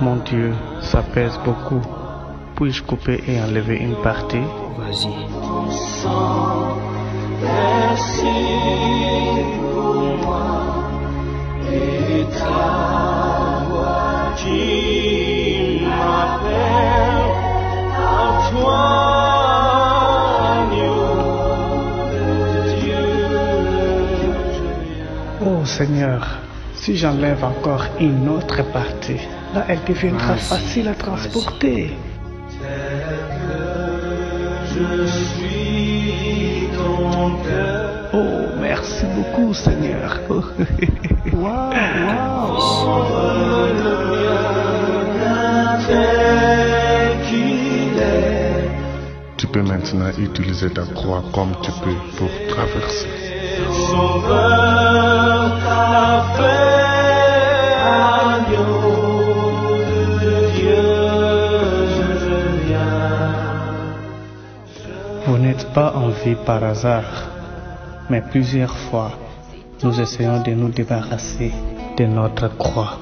Mon Dieu, ça pèse beaucoup. Puis-je couper et enlever une partie? Vas-y. Merci pour moi et ta voix qui m'appelle à toi, agneau de Dieu. Oh Seigneur, si j'enlève encore une autre partie, là elle deviendra facile à transporter. Je suis ton cœur. Oh, merci beaucoup Seigneur. Est. Tu peux maintenant utiliser ta croix comme tu peux pour traverser. Vous n'êtes pas en vie par hasard, mais plusieurs fois, nous essayons de nous débarrasser de notre croix.